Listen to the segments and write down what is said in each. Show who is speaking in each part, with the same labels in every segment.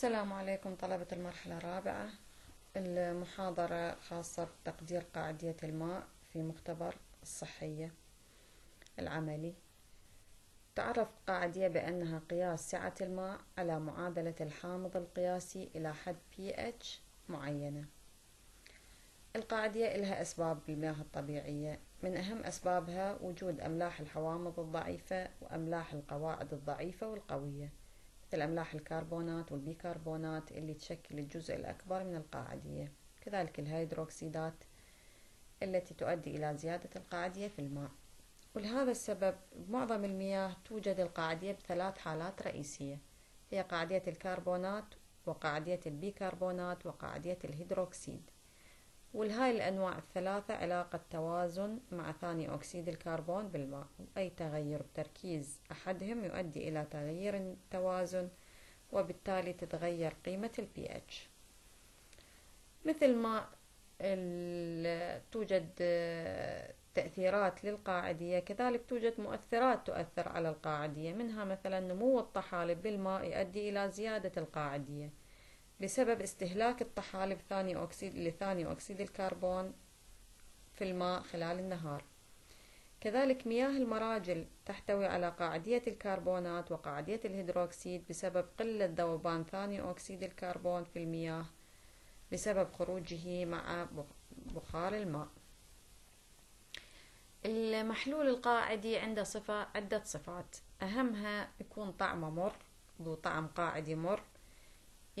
Speaker 1: السلام عليكم طلبة المرحلة الرابعة. المحاضرة خاصة بتقدير قاعدية الماء في مختبر الصحية العملي. تعرف قاعدية بأنها قياس سعة الماء على معادلة الحامض القياسي إلى حد pH معينة. القاعدية لها أسباب بالمياه الطبيعية. من أهم أسبابها وجود أملاح الحوامض الضعيفة وأملاح القواعد الضعيفة والقوية. مثل أملاح الكربونات والبيكربونات اللي تشكل الجزء الأكبر من القاعدية كذلك الهيدروكسيدات التي تؤدي إلى زيادة القاعدية في الماء. ولهذا السبب بمعظم المياه توجد القاعدية بثلاث حالات رئيسية. هي قاعدية الكربونات وقاعدية البيكربونات وقاعدية الهيدروكسيد. ولهاي الأنواع الثلاثة علاقة توازن مع ثاني أكسيد الكربون بالماء أي تغير بتركيز أحدهم يؤدي إلى تغيير التوازن وبالتالي تتغير قيمة ال pH. مثل ما توجد تأثيرات للقاعدية كذلك توجد مؤثرات تؤثر على القاعدية منها مثلا نمو الطحالب بالماء يؤدي إلى زيادة القاعدية. بسبب استهلاك الطحالب ثاني أكسيد لثاني أكسيد الكربون في الماء خلال النهار. كذلك مياه المراجل تحتوي على قاعدية الكربونات وقاعدية الهيدروكسيد بسبب قلة ذوبان ثاني أكسيد الكربون في المياه بسبب خروجه مع بخار الماء. المحلول القاعدي عنده صفة عدة صفات. أهمها يكون طعمه مر ذو طعم قاعدي مر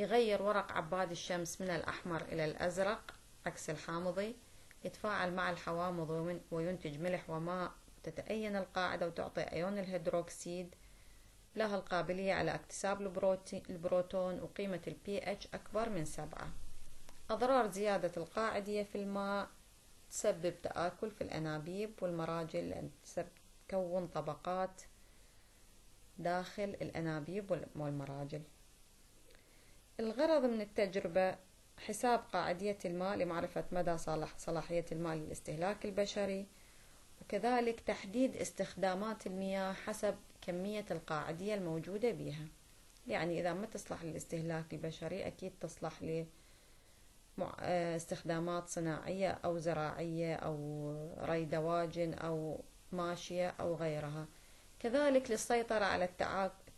Speaker 1: يغير ورق عباد الشمس من الأحمر إلى الأزرق عكس الحامضي يتفاعل مع الحوامض وينتج ملح وماء تتأين القاعدة وتعطي أيون الهيدروكسيد. لها القابلية على اكتساب البروتون وقيمة ال pH أكبر من سبعة. أضرار زيادة القاعدية في الماء تسبب تآكل في الأنابيب والمراجل لأن تكون طبقات داخل الأنابيب والمراجل. الغرض من التجربة حساب قاعدية الماء لمعرفة مدى صلاح صلاحية الماء للاستهلاك البشري وكذلك تحديد استخدامات المياه حسب كمية القاعدية الموجودة بها يعني إذا ما تصلح للاستهلاك البشري أكيد تصلح ل استخدامات صناعية أو زراعية أو ري دواجن أو ماشية أو غيرها. كذلك للسيطرة على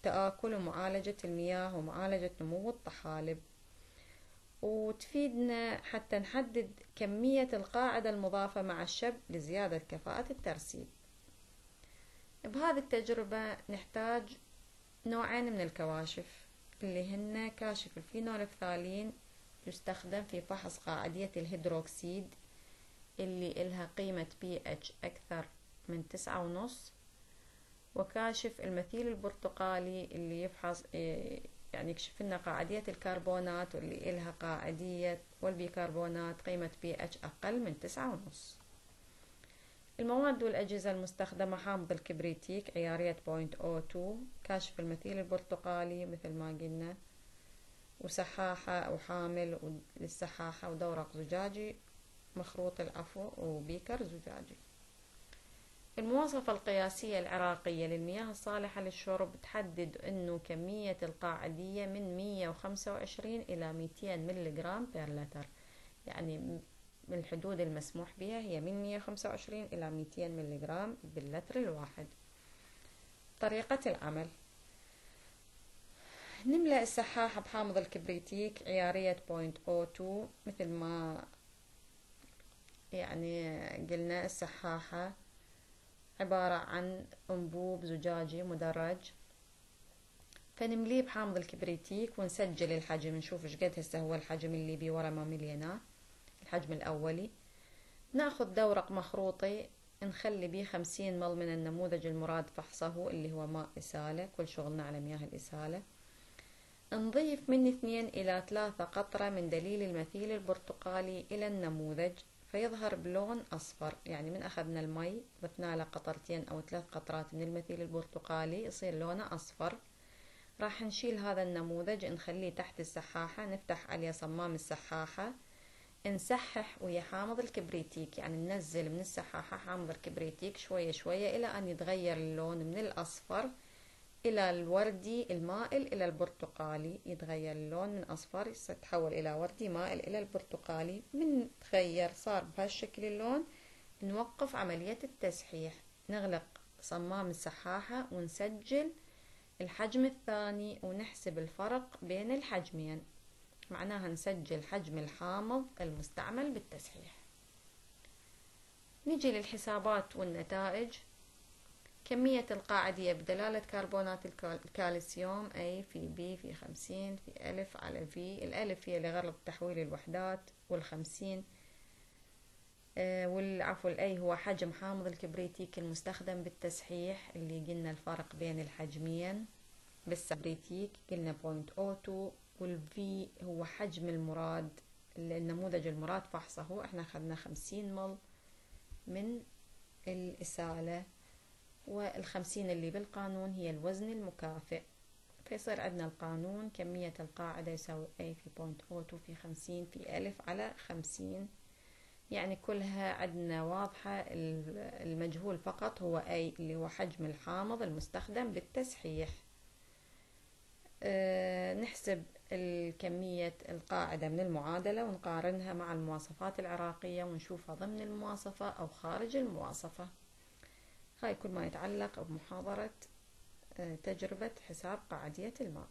Speaker 1: التآكل ومعالجة المياه ومعالجة نمو الطحالب. وتفيدنا حتى نحدد كمية القاعدة المضافة مع الشب لزيادة كفاءة الترسيب. بهذه التجربة نحتاج نوعين من الكواشف اللي هن كاشف الفينولفثالين يستخدم في فحص قاعدية الهيدروكسيد اللي إلها قيمة pH أكثر من تسعة ونص وكاشف المثيل البرتقالي اللي يفحص يعني يكشف لنا قاعدية الكربونات واللي إلها قاعدية والبيكربونات قيمة pH أقل من تسعة ونص. المواد والأجهزة المستخدمة حامض الكبريتيك عيارية point O two كاشف المثيل البرتقالي مثل ما قلنا وسحاحة وحامل للسحاحة ودورق زجاجي مخروط العفو و beaker زجاجي. المواصفة القياسية العراقية للمياه الصالحة للشرب تحدد أنه كمية القاعدية من 125 إلى 200 ملغرام per لتر. يعني من الحدود المسموح بها هي من 125 إلى 200 ملغرام باللتر الواحد. طريقة العمل. نملأ السحاحة بحامض الكبريتيك عيارية point O two مثل ما يعني قلنا السحاحة عبارة عن أنبوب زجاجي مدرج. فنمليه بحامض الكبريتيك ونسجل الحجم نشوف إيش قد هسه هو الحجم اللي بيه ورا ما مليناه الحجم الأولي. ناخذ دورق مخروطي نخلي بيه خمسين مل من النموذج المراد فحصه اللي هو ماء إسالة كل شغلنا على مياه الإسالة. نضيف من اثنين إلى ثلاثة قطرة من دليل المثيل البرتقالي إلى النموذج. فيظهر بلون أصفر يعني من أخذنا المي ضفنا له قطرتين أو ثلاث قطرات من المثيل البرتقالي يصير لونه أصفر. راح نشيل هذا النموذج نخليه تحت السحاحة نفتح عليه صمام السحاحة نسحح ويا حامض الكبريتيك يعني ننزل من السحاحة حامض الكبريتيك شوية شوية إلى أن يتغير اللون من الأصفر. إلى الوردي المائل إلى البرتقالي يتغير اللون من أصفر يتحول إلى وردي مائل إلى البرتقالي. من تغير صار بهالشكل اللون نوقف عملية التسحيح. نغلق صمام السحاحة ونسجل الحجم الثاني ونحسب الفرق بين الحجمين. معناها نسجل حجم الحامض المستعمل بالتسحيح. نجي للحسابات والنتائج. كمية القاعدية بدلالة كربونات الكالسيوم أي في بي في خمسين في ألف على في الألف هي لغرض تحويل الوحدات والخمسين آه والعفو ال A هو حجم حامض الكبريتيك المستخدم بالتسحيح اللي قلنا الفرق بين الحجمين. بالكبريتيك قلنا point O two وال V هو حجم المراد النموذج المراد فحصه. إحنا أخذنا خمسين مل من الإسالة والخمسين اللي بالقانون هي الوزن المكافئ. فيصير عندنا القانون كمية القاعدة يساوي A في point O two في خمسين في ألف على خمسين. يعني كلها عندنا واضحة. المجهول فقط هو A اللي هو حجم الحامض المستخدم بالتسحيح أه نحسب الكمية القاعدة من المعادلة ونقارنها مع المواصفات العراقية ونشوفها ضمن المواصفة أو خارج المواصفة. هاي كل ما يتعلق بمحاضرة تجربة حساب قاعدية الماء.